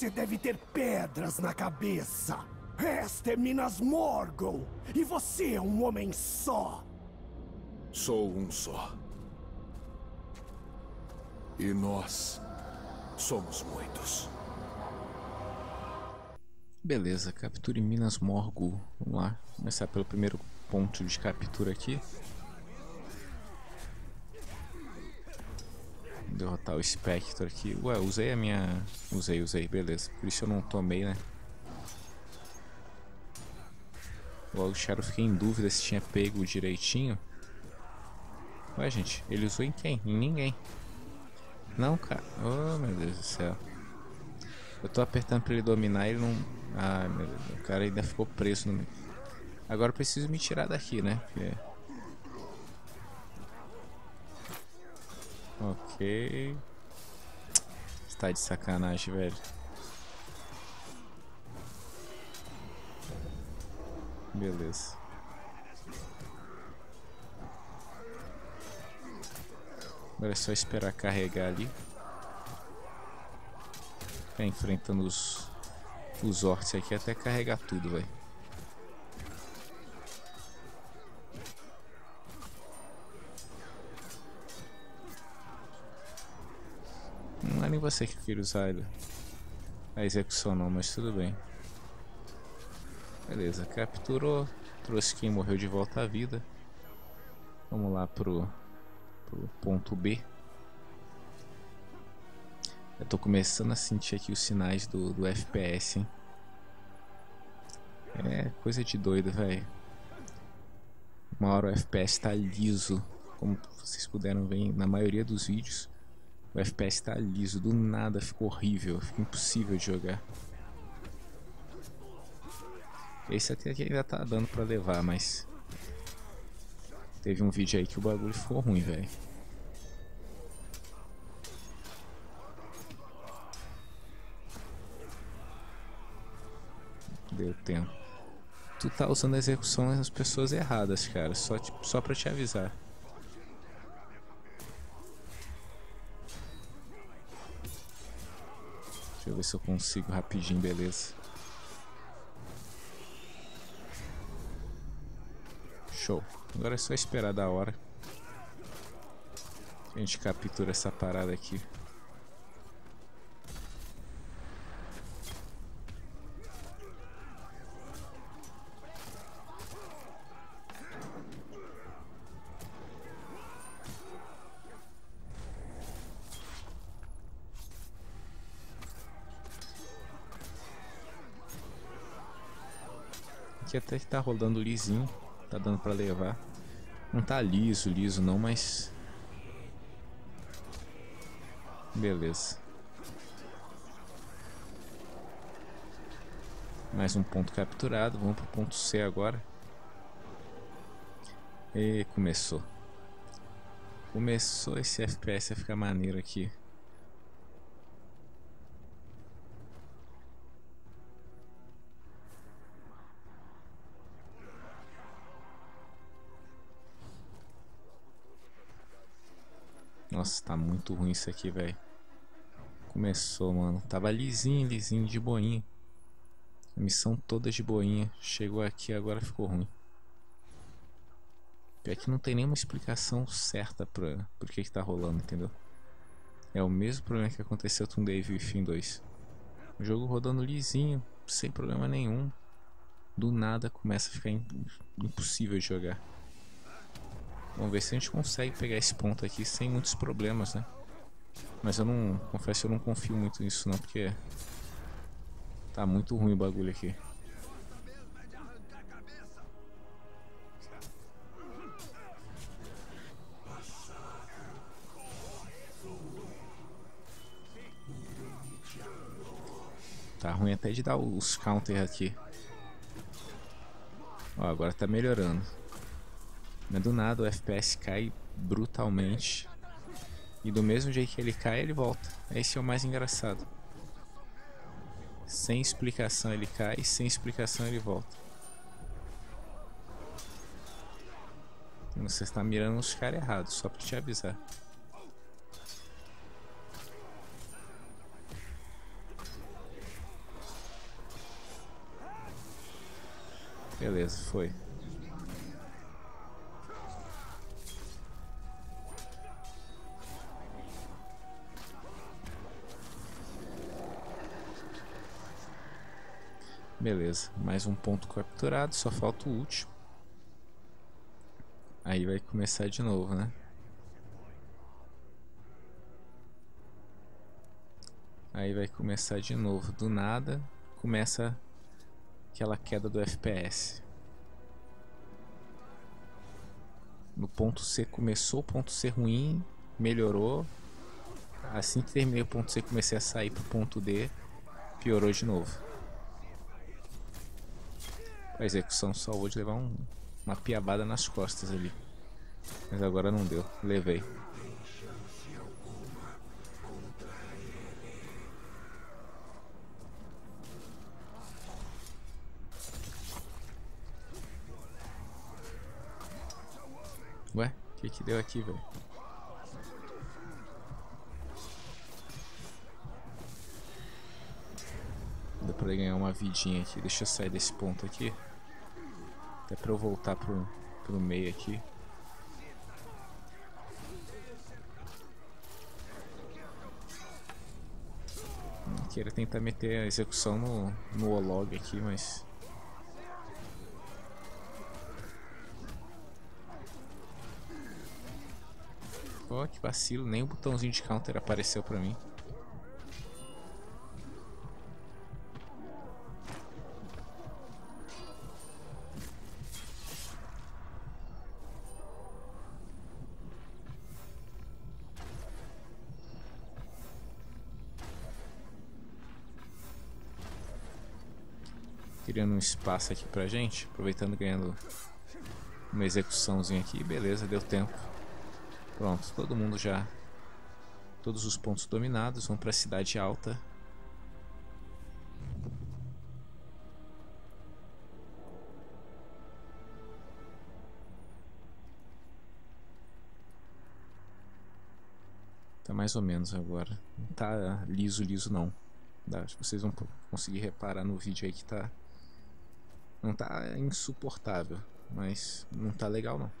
Você deve ter pedras na cabeça. Esta é Minas Morgul. E você é um homem só. Sou um só. E nós somos muitos. Beleza, capture Minas Morgul. Vamos lá, começar pelo primeiro ponto de captura aqui. Derrotar o Spectre aqui. Ué, usei a minha... Usei, usei, beleza. Por isso eu não tomei, né? Logo, o Shadow fiquei em dúvida se tinha pego direitinho. Ué, gente, ele usou em quem? Em ninguém. Não, cara. Oh, meu Deus do céu. Eu tô apertando pra ele dominar e ele não... Ah, meu Deus. O cara ainda ficou preso no meio. Agora eu preciso me tirar daqui, né? Porque... Ok. Está de sacanagem, velho. Beleza. Agora é só esperar carregar ali. Ficar enfrentando os, os orcs aqui até carregar tudo, velho. Você que queria usar a execução não, mas tudo bem. Beleza, capturou, trouxe quem morreu de volta à vida. Vamos lá pro, pro ponto B. Eu tô começando a sentir aqui os sinais do, do FPS, hein? É coisa de doido, velho. Uma hora o FPS tá liso, como vocês puderam ver na maioria dos vídeos. O FPS tá liso, do nada ficou horrível, fica impossível de jogar. Esse aqui ainda tá dando pra levar, mas... Teve um vídeo aí que o bagulho ficou ruim, velho. Deu tempo. Tu tá usando a execução das pessoas erradas, cara. Só, tipo, só pra te avisar. Deixa eu ver se eu consigo rapidinho, beleza. Show. Agora é só esperar da hora. A gente captura essa parada aqui. Aqui até que tá rodando lisinho. Tá dando pra levar. Não tá liso, liso não, mas... Beleza. Mais um ponto capturado. Vamos pro ponto C agora. E começou. Começou esse FPS a ficar maneiro aqui. Nossa, tá muito ruim isso aqui, velho. Começou, mano. Tava lisinho, lisinho, de boinha. A missão toda de boinha. Chegou aqui, agora ficou ruim. Pior que não tem nenhuma explicação certa pra por que que tá rolando, entendeu? É o mesmo problema que aconteceu com Dave Fim 2. O jogo rodando lisinho, sem problema nenhum. Do nada começa a ficar impossível de jogar. Vamos ver se a gente consegue pegar esse ponto aqui sem muitos problemas, né? Mas eu não, confesso, eu não confio muito nisso não, porque tá muito ruim o bagulho aqui. Tá ruim até de dar os counter aqui. Ó, agora tá melhorando. Mas do nada o FPS cai brutalmente. E do mesmo jeito que ele cai, ele volta. Esse é o mais engraçado. Sem explicação ele cai, sem explicação ele volta. Você está mirando os caras errados, só para te avisar. Beleza, foi. Beleza, mais um ponto capturado, só falta o último. Aí vai começar de novo, né? Aí vai começar de novo. Do nada, começa aquela queda do FPS. No ponto C começou o ponto C ruim, melhorou. Assim que terminei o ponto C, comecei a sair pro ponto D, piorou de novo. A execução salvou de levar um, uma piabada nas costas ali. Mas agora não deu, levei. Ué, o que que deu aqui, velho? Deu pra ganhar uma vidinha aqui. Deixa eu sair desse ponto aqui. Até pra eu voltar pro, pro meio aqui. Queria tentar meter a execução no, no Olog aqui, mas oh, que vacilo, nem o botãozinho de counter apareceu pra mim. Criando um espaço aqui pra gente, aproveitando ganhando uma execuçãozinha aqui, beleza, deu tempo. Pronto, todo mundo já. Todos os pontos dominados. Vão para a cidade alta. Tá mais ou menos agora. Não tá liso, liso não. Acho que vocês vão conseguir reparar no vídeo aí que tá. Não tá insuportável. Mas não tá legal não.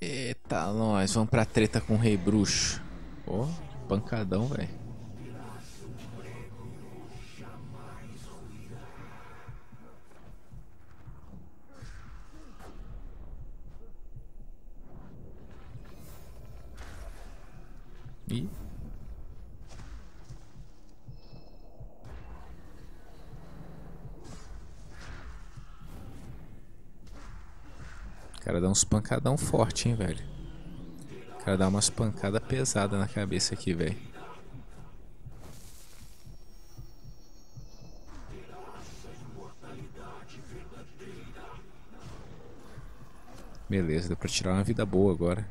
Eita, nós vamos pra treta com o Rei Bruxo. Ó, oh, pancadão, velho. Uns pancadão forte, hein, velho. O cara dá umas pancadas pesadas na cabeça aqui, velho. Beleza, deu pra tirar uma vida boa agora.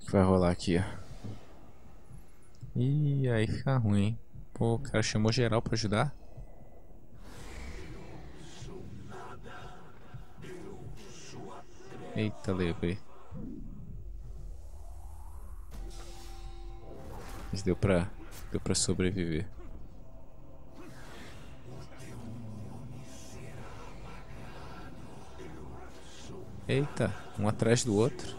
O que vai rolar aqui, ó? Ih, aí fica ruim, hein? Pô, o cara chamou geral pra ajudar? Eita, levei. Mas deu pra, deu pra sobreviver. Eita, um atrás do outro.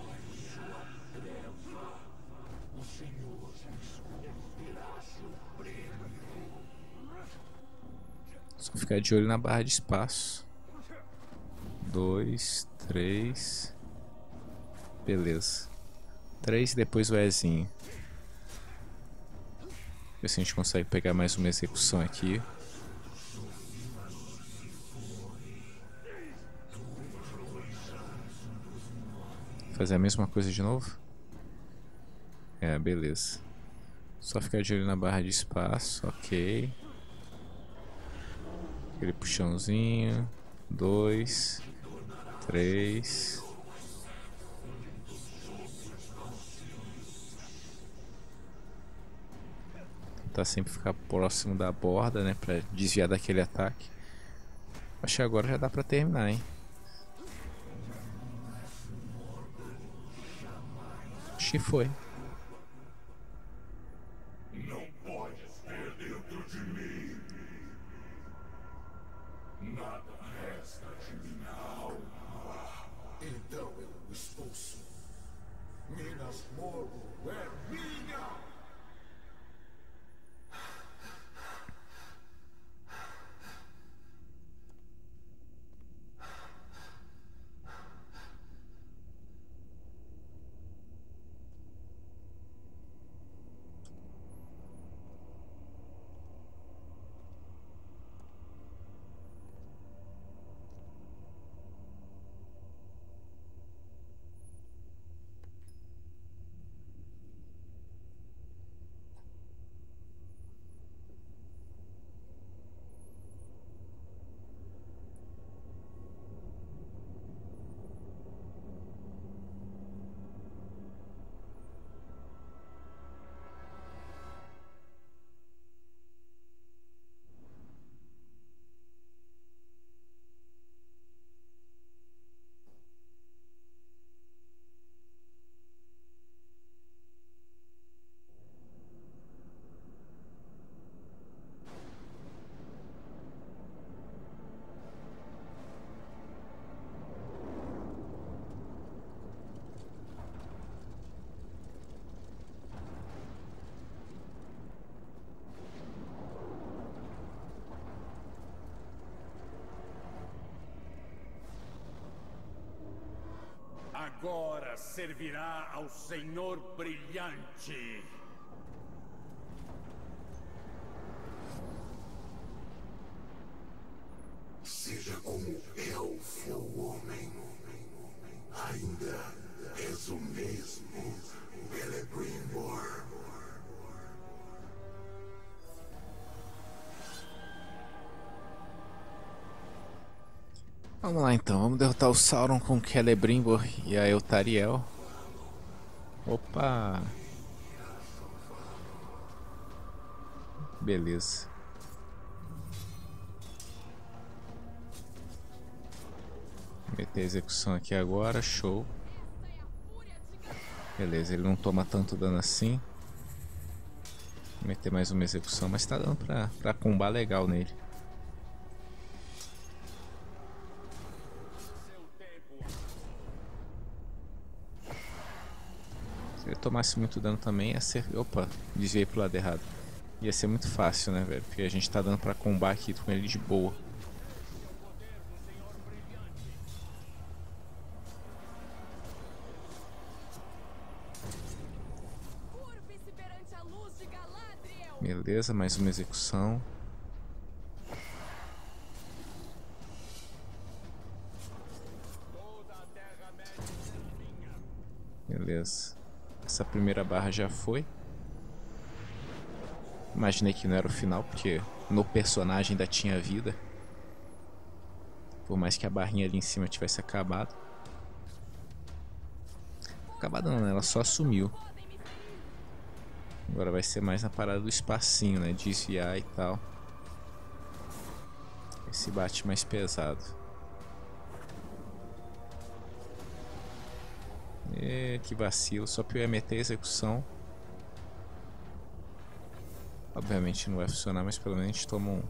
Só ficar de olho na barra de espaço. Dois, três. Beleza. Três depois o Ezinho. Ver se a gente consegue pegar mais uma execução aqui. Fazer a mesma coisa de novo? É, beleza. Só ficar de olho na barra de espaço, ok. Aquele puxãozinho. Dois. Três. Tentar sempre ficar próximo da borda, né? Pra desviar daquele ataque. Acho que agora já dá pra terminar, hein? Acho que foi. Agora servirá ao Senhor Brilhante. Vamos lá então, vamos derrotar o Sauron com Celebrimbor e a Eltariel. Opa! Beleza. Meter a execução aqui agora, show. Beleza, ele não toma tanto dano assim. Vou meter mais uma execução, mas tá dando pra, pra combar legal nele. Ele tomasse muito dano também, ia ser... Opa, desviei pro lado errado. Ia ser muito fácil, né, velho? Porque a gente tá dando pra combar aqui com ele de boa. Beleza, mais uma execução. Beleza. Essa primeira barra já foi. Imaginei que não era o final, porque no personagem ainda tinha vida. Por mais que a barrinha ali em cima tivesse acabado. Acabada não, né? ela só sumiu. Agora vai ser mais na parada do espacinho, né? Desviar e tal. Esse bate mais pesado. E, que vacilo, só pra eu meter a execução. Obviamente não vai funcionar, mas pelo menos a gente toma um.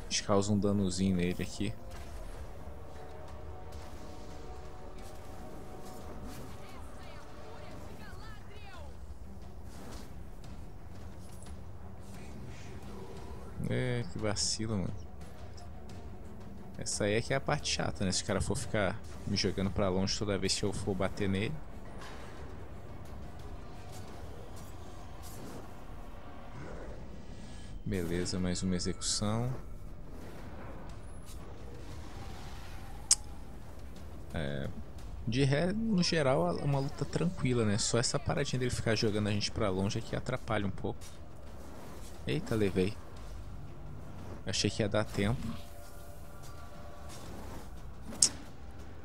A gente causa um danozinho nele aqui. É, que vacilo, mano. Essa aí é que é a parte chata, né? Se o cara for ficar me jogando pra longe toda vez que eu for bater nele. Beleza, mais uma execução. É, de ré, no geral, uma luta tranquila, né? Só essa paradinha dele ficar jogando a gente pra longe é que atrapalha um pouco. Eita, levei. Achei que ia dar tempo.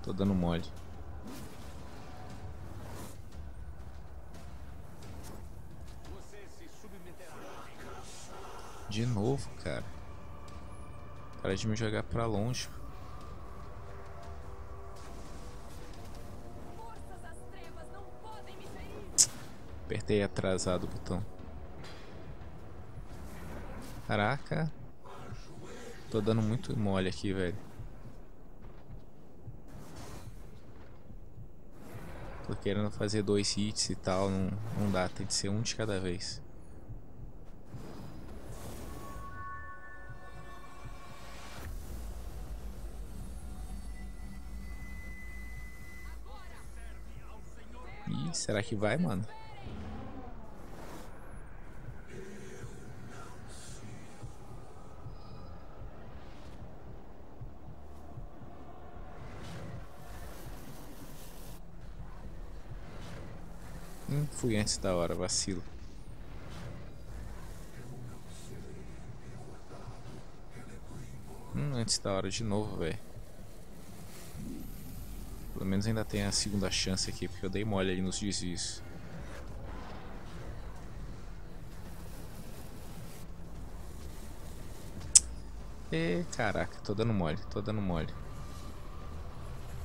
Tô dando mole. De novo, cara. Para de me jogar pra longe. Apertei atrasado o botão. Caraca. Tô dando muito mole aqui, velho. Tô querendo fazer dois hits e tal, não, não dá, tem que ser um de cada vez. Será que vai, mano? Hum, fui antes da hora, vacilo. Hum, antes da hora de novo, velho. Menos ainda tem a segunda chance aqui, porque eu dei mole ali nos desvios. E caraca, tô dando mole, tô dando mole.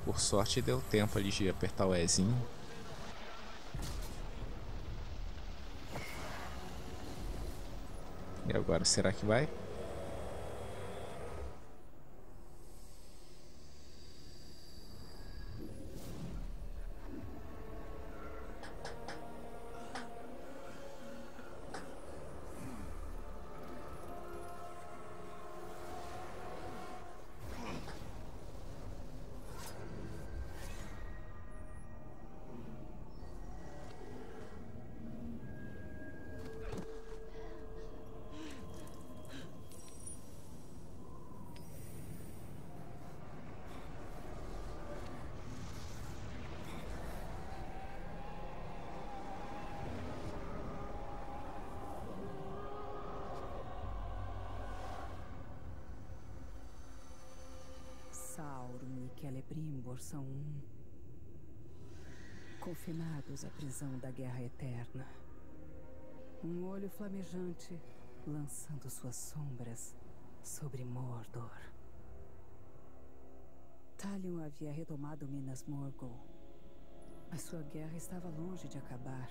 Por sorte deu tempo ali de apertar o Ezinho. E agora, será que vai? Celebrimbor são um. Confinados à prisão da Guerra Eterna. Um olho flamejante lançando suas sombras sobre Mordor. Talion havia retomado Minas Morgul. Mas sua guerra estava longe de acabar.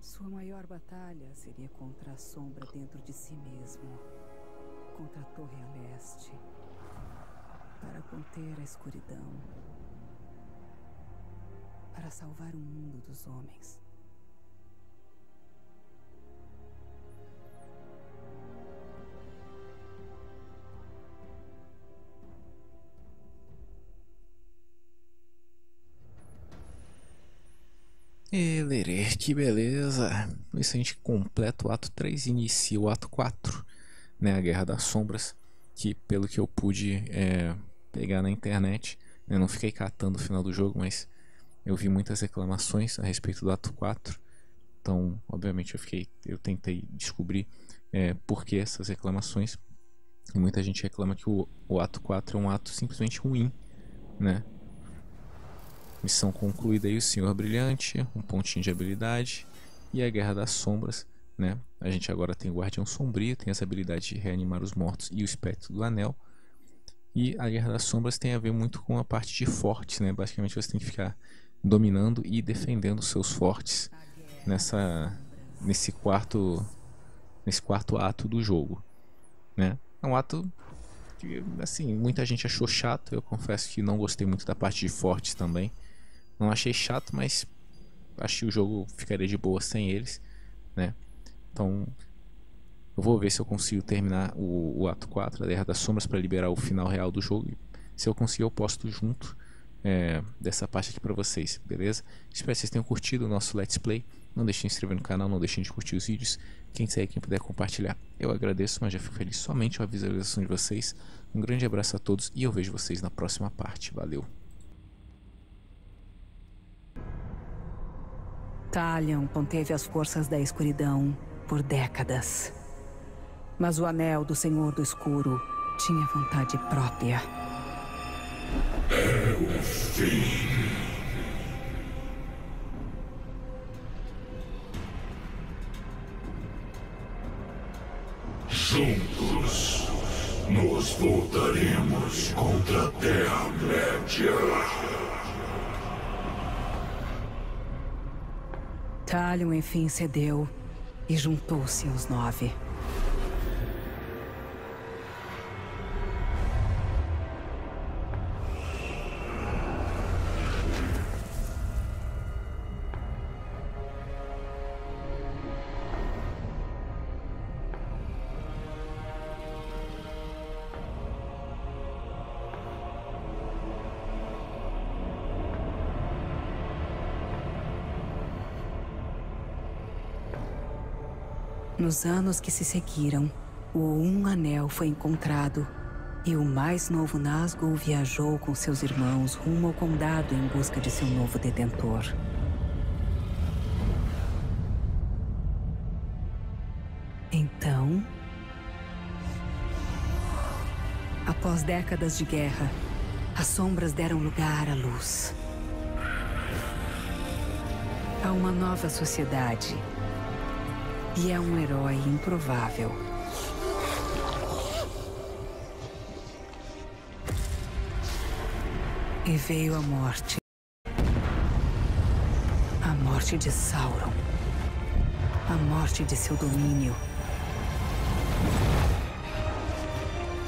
Sua maior batalha seria contra a sombra dentro de si mesmo. Contra a Torre a Leste para conter a escuridão, para salvar o mundo dos homens. E lerê, que beleza! Com isso a gente completa o ato 3 e inicia o ato 4, né? A Guerra das Sombras, que pelo que eu pude é, pegar na internet, eu não fiquei catando o final do jogo, mas eu vi muitas reclamações a respeito do ato 4. Então, obviamente, eu fiquei, eu tentei descobrir é, por que essas reclamações. E muita gente reclama que o, o ato 4 é um ato simplesmente ruim, né? Missão concluída aí, o Senhor Brilhante, um pontinho de habilidade e a Guerra das Sombras, né? A gente agora tem o Guardião Sombrio, tem essa habilidade de reanimar os mortos e o Espectro do Anel. E a Guerra das Sombras tem a ver muito com a parte de fortes, né? Basicamente você tem que ficar dominando e defendendo seus fortes nessa nesse quarto nesse quarto ato do jogo, né? É um ato que assim, muita gente achou chato, eu confesso que não gostei muito da parte de fortes também. Não achei chato, mas que o jogo ficaria de boa sem eles, né? Então, eu vou ver se eu consigo terminar o, o ato 4, a Guerra das Sombras, para liberar o final real do jogo. Se eu conseguir, eu posto junto é, dessa parte aqui para vocês, beleza? Espero que vocês tenham curtido o nosso Let's Play. Não deixem de se inscrever no canal, não deixem de curtir os vídeos. Quem sair, quem puder compartilhar, eu agradeço, mas já fico feliz somente com a visualização de vocês. Um grande abraço a todos e eu vejo vocês na próxima parte. Valeu! Talion conteve as forças da escuridão por décadas. Mas o anel do Senhor do Escuro tinha vontade própria. É o fim. Juntos, nos voltaremos contra a Terra-média. Talion enfim cedeu e juntou-se aos nove. Nos anos que se seguiram, o Um Anel foi encontrado e o mais novo Nazgûl viajou com seus irmãos rumo ao condado em busca de seu novo detentor. Então, após décadas de guerra, as sombras deram lugar à luz. A uma nova sociedade e é um herói improvável. E veio a morte. A morte de Sauron. A morte de seu domínio.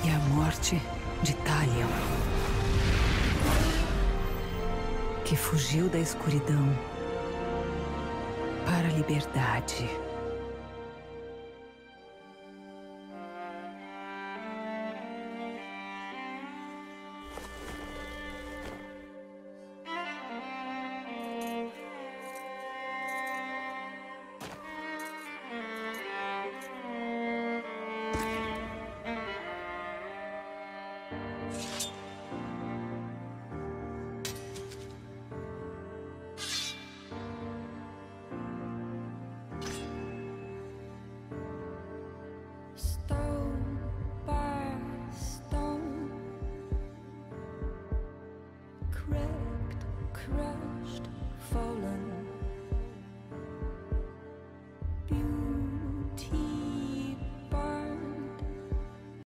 E a morte de Talion. Que fugiu da escuridão para a liberdade.